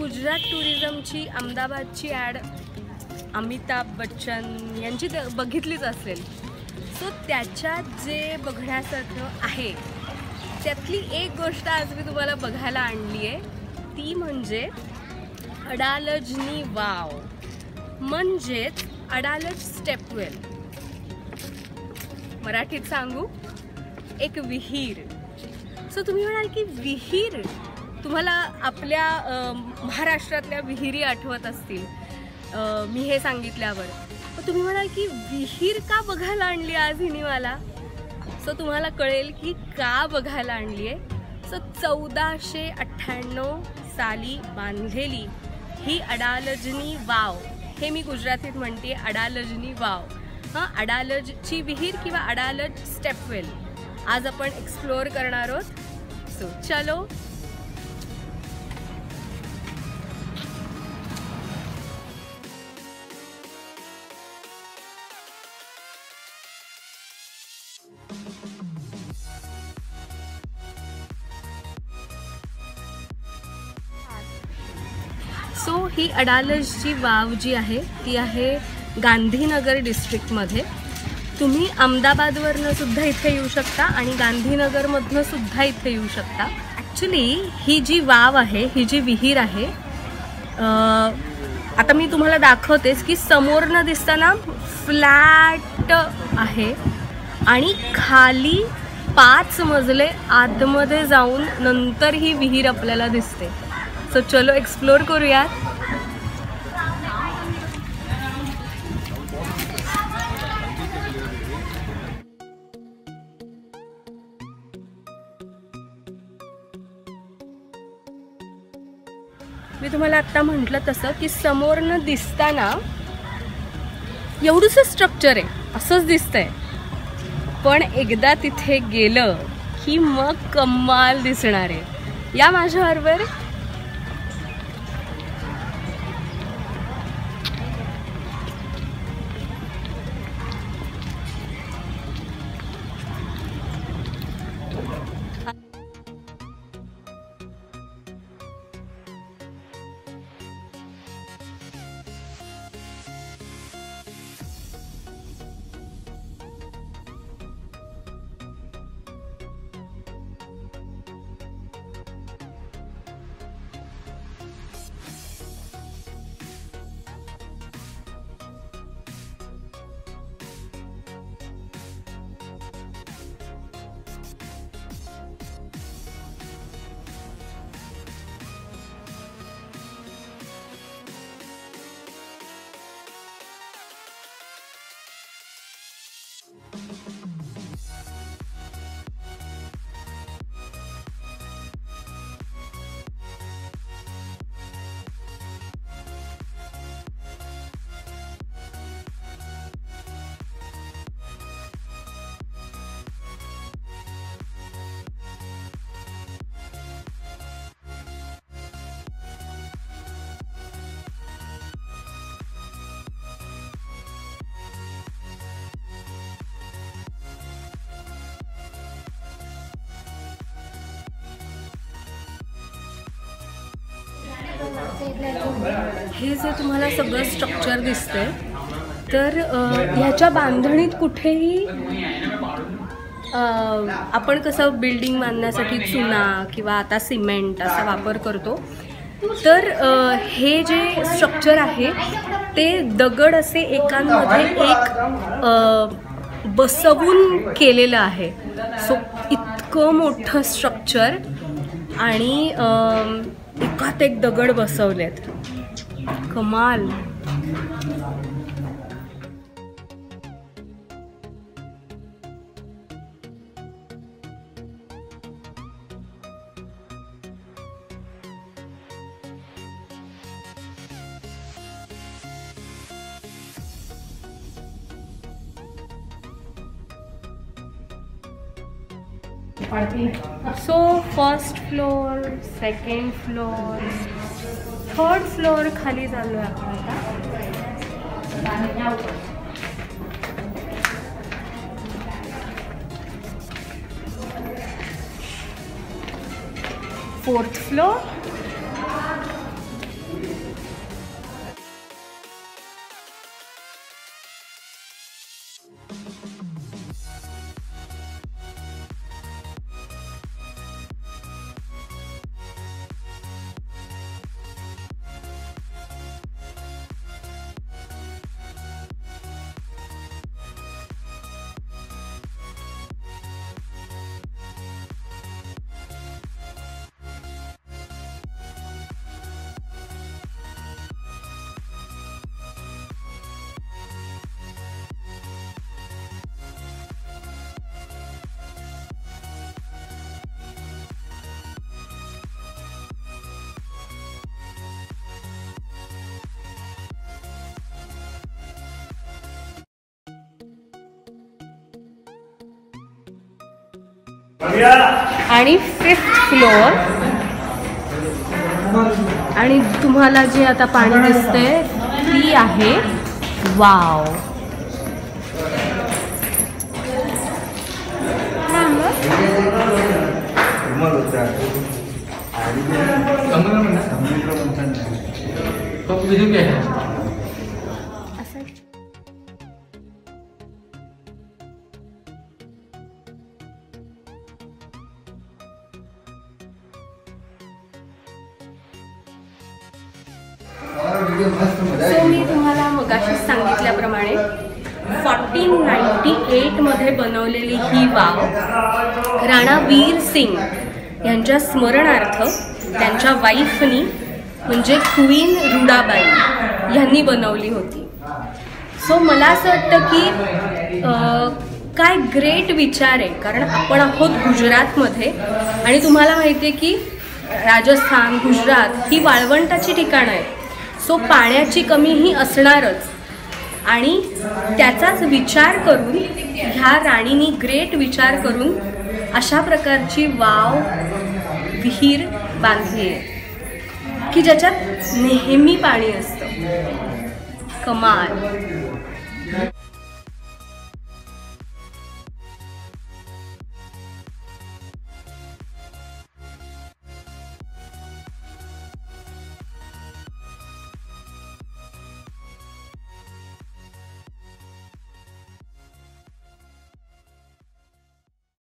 गुजरात टुरिझमची अहमदाबादची ॲड अमिताभ बच्चन यांची त- बघितलीच असेल. सो त्याच्यात जे बघण्यासारखं आहे त्यातली एक गोष्ट आज मी तुम्हाला बघायला आणली आहे. ती म्हणजे अडालजनी वाव. म्हणजेच अडालज स्टेपवेल. मराठीत सांगू एक विहीर. सो तुम्ही म्हणाल की विहीर? तुम्हाला आपल्या महाराष्ट्रातल्या विहिरी आठवत असतील. मी हे सांगितल्यावर. तर तुम्ही म्हणाल की विहीर का बघायला आणली आज हिने मला सो तुम्हाला कळेल की का बघायला आणली आहे. सो चौदाशे अठ्ठ्याण्णव साली बांधलेली ही अडालजनी वाव. हे मी गुजरातीत म्हणते अडालजनी वाव. हां अडालजची विहीर किंवा अडालज स्टेपवेल. आज आपण एक्सप्लोअर करणार आहोत. सो चलो सो ही अडालजची वाव जी आहे ती आहे गांधीनगर डिस्ट्रिक्टमध्ये. तुम्ही अहमदाबादवरनं सुद्धा इथे येऊ शकता आणि गांधीनगरमधनं सुद्धा इथे येऊ शकता. ॲक्च्युली ही जी वाव आहे ही जी विहीर आहे आता मी तुम्हाला दाखवतेच की समोरनं दिसताना फ्लॅट आहे आणि खाली पाच मजले आतमध्ये जाऊन नंतर ही विहीर आपल्याला दिसते. सो चलो एक्सप्लोर करूयात. मी तुम्हाला आत्ता म्हटलं तसं की समोरनं दिसताना एवढंसं स्ट्रक्चर आहे असंच दिसतंय. पण एकदा तिथे गेलं की मग कमाल दिसणार आहे. या माझ्याबरोबर हे जे तुम्हाला सगळं स्ट्रक्चर दिसतंय तर ह्याच्या बांधणीत कुठेही आपण कसं बिल्डिंग बांधण्यासाठी चुना किंवा आता सिमेंट असा वापर करतो तर हे जे स्ट्रक्चर आहे ते दगड असे एकांमध्ये एक बसवून केलेलं आहे. सो इतकं मोठं स्ट्रक्चर आणि अ, एक दगड बसवलेत. कमाल. So first floor second floor third floor खाली चाललो आहे आपण आता. फोर्थ फ्लोर आणि फिफ्थ फ्लोअर आणि तुम्हाला जे आता पाणी दिसतंय ती आहे वाव. सो मी तुम्हाला मगाशीच सांगितल्याप्रमाणे फोर्टीन नाईन्टी एटमध्ये बनवलेली ही वाव राणा वीर सिंग यांच्या स्मरणार्थ त्यांच्या वाईफनी म्हणजे क्वीन रुडाबाई यांनी बनवली होती. सो मला असं वाटतं की काय ग्रेट विचार आहे कारण आपण आहोत गुजरातमध्ये आणि तुम्हाला माहिती आहे की राजस्थान गुजरात ही वाळवंटाची ठिकाणं आहेत. सो पाण्याची कमी ही असणारच. आणि त्याचाच विचार करून ह्या राणीनी ग्रेट विचार करून अशा प्रकारची वाव विहीर बांधली आहे. की ज्याच्यात नेहमी पाणी असतं. कमाल.